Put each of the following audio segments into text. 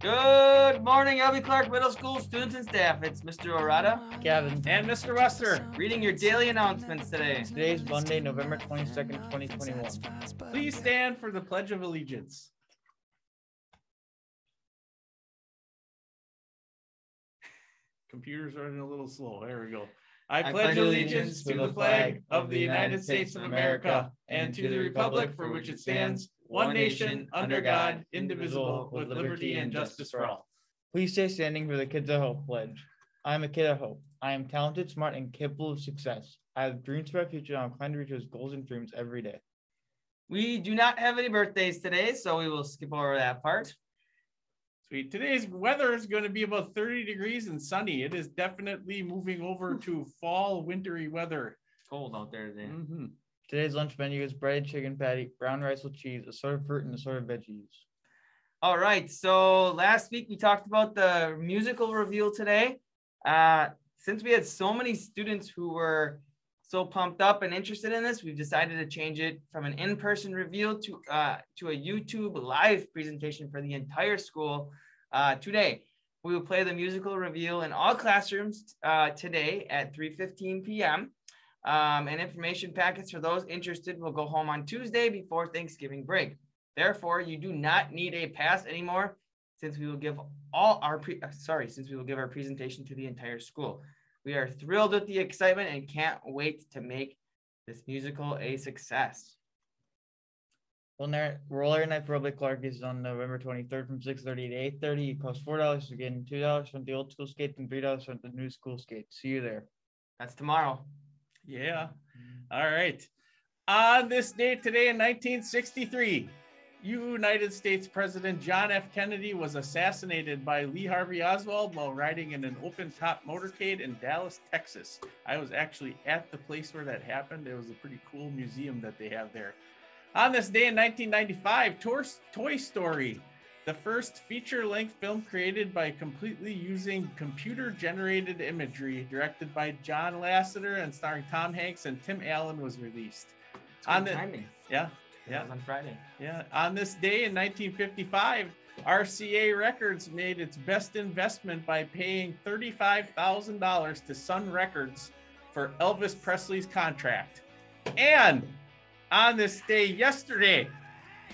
Good morning, LB Clark Middle School students and staff. It's Mr. Orada Gavin. And Mr. Wester, reading your daily announcements today. Today is Monday, November 22nd, 2021. please stand for the Pledge of Allegiance. Computer's are running a little slow. There we go. I pledge allegiance to the flag of the United States of America and to the republic for which it stands, one nation, under God, indivisible, with liberty and justice for all. Please stay standing for the Kids of Hope pledge. I am a kid of hope. I am talented, smart, and capable of success. I have dreams for my future and I'm trying to reach those goals and dreams every day. We do not have any birthdays today, so we will skip over that part. Sweet. Today's weather is going to be about 30 degrees and sunny. It is definitely moving over to fall wintry weather. Cold out there today. Mhm. Today's lunch menu is breaded chicken patty, brown rice with cheese, assorted fruit, and assorted veggies. All right. So last week we talked about the musical reveal today. Uh, since we had so many students who were so pumped up and interested in this, we've decided to change it from an in-person reveal to uh, to a YouTube live presentation for the entire school uh, today. We will play the musical reveal in all classrooms uh, today at 3:15 p.m. Um, and information packets for those interested will go home on Tuesday before Thanksgiving break. Therefore, you do not need a pass anymore since we will give all our pre uh, sorry, since we will give our presentation to the entire school. We are thrilled with the excitement and can't wait to make this musical a success. Well, Nar- Roller Night for Public Clark is on November 23rd from 6:30 to 8:30. It costs $4 to get in, $2 from the old school skate, and $3 from the new school skate. See you there. That's tomorrow. Yeah. All right. On this date today in 1963, United States President John F. Kennedy was assassinated by Lee Harvey Oswald while riding in an open top motorcade in Dallas, Texas. I was actually at the place where that happened. It was a pretty cool museum that they have there. On this day in 1995, Tor- Toy Story, the first feature length film created by completely using computer generated imagery, directed by John Lasseter and starring Tom Hanks and Tim Allen, was released. It's On the- timing. Yeah, yeah. was on Friday. yeah. On this day in 1955, RCA Records made its best investment by paying $35,000 to Sun Records for Elvis Presley's contract. And on this day yesterday,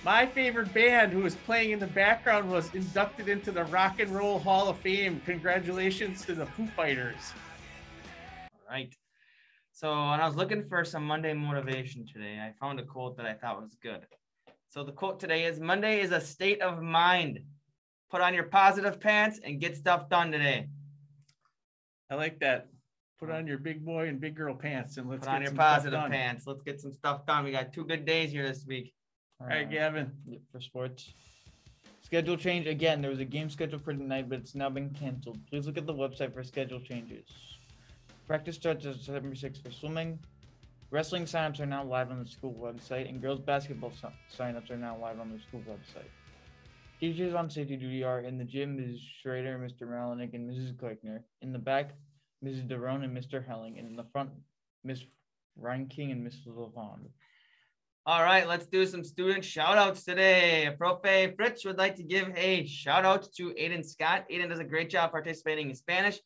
my favorite band who was playing in the background was inducted into the Rock and Roll Hall of Fame. Congratulations to the Foo Fighters. All right. So when I was looking for some Monday motivation today, I found a quote that I thought was good. So the quote today is Monday is a state of mind. Put on your positive pants and get stuff done today. I like that. Put on your big boy and big girl pants and let's get some. Put get on your some stuff positive done. pants. Let's get some stuff done. We got two good days here this week. All right, Uh, Gavin. For sports. Schedule change again. There was a game scheduled for tonight, but it's now been canceled. Please look at the website for schedule changes. Practice starts on September 6th for swimming. Wrestling signups are now live on the school website, and girls basketball si- signups are now live on the school website. Teachers on safety duty are in the gym, Mrs. Schrader, Mr. Malinik, and Mrs. Kleckner. In the back, Mrs. DeRone and Mr. Helling. And in the front, Miss Reinking and Mrs. Levon. All right, let's do some student shout outs today. Profe Fritz would like to give a shout out to Aiden Scott. Aiden does a great job participating in Spanish.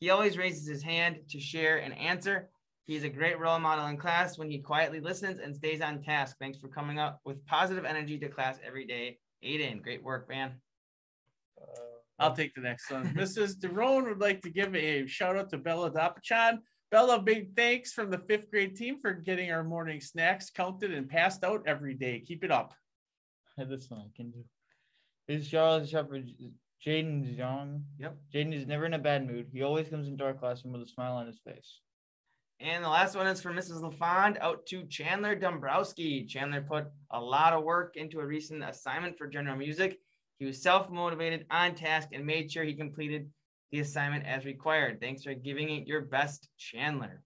He always raises his hand to share an answer. He's a great role model in class when he quietly listens and stays on task. Thanks for coming up with positive energy to class every day. Aiden, great work, man. Uh, I'll take the next one. Mrs. DeRone would like to give a shout out to Bella Dapachan. Bella, big thanks from the fifth grade team for getting our morning snacks counted and passed out every day. Keep it up. This one I can do. This is Charles Shepherd, Jaden Zhang. Yep. Jaden is never in a bad mood. He always comes into our classroom with a smile on his face. And the last one is for Mrs. LaFond out to Chandler Dombrowski. Chandler put a lot of work into a recent assignment for general music. He was self motivated, on task, and made sure he completed the assignment as required. Thanks for giving it your best, Chandler.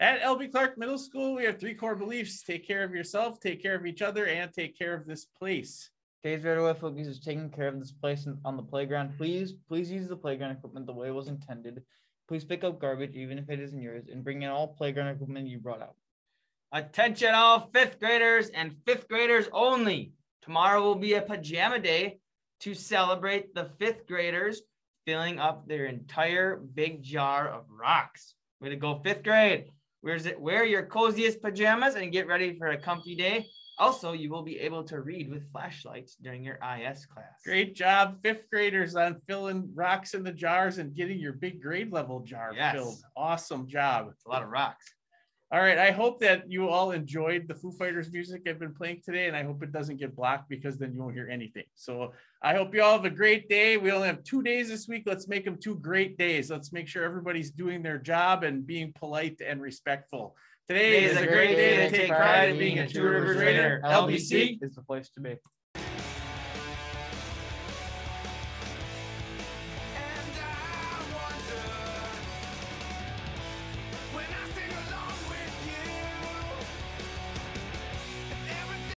At LB Clark Middle School, we have three core beliefs take care of yourself, take care of each other, and take care of this place. Today's radio focus is taking care of this place on the playground. Please, please use the playground equipment the way it was intended. Please pick up garbage, even if it isn't yours, and bring in all playground equipment you brought out. Attention, all fifth graders and fifth graders only. Tomorrow will be a pajama day to celebrate the fifth graders filling up their entire big jar of rocks. Way to go, fifth grade. Where's it? Wear your coziest pajamas and get ready for a comfy day. Also, you will be able to read with flashlights during your IS class. Great job, fifth graders, on filling rocks in the jars and getting your big grade level jar Yes. filled. Awesome job. It's a lot of rocks. All right. I hope that you all enjoyed the Foo Fighters music I've been playing today, and I hope it doesn't get blocked because then you won't hear anything. So I hope you all have a great day. We only have two days this week. Let's make them two great days. Let's make sure everybody's doing their job and being polite and respectful. Today is a great day to take pride in being a Two Rivers Raider. LBC is the place to be.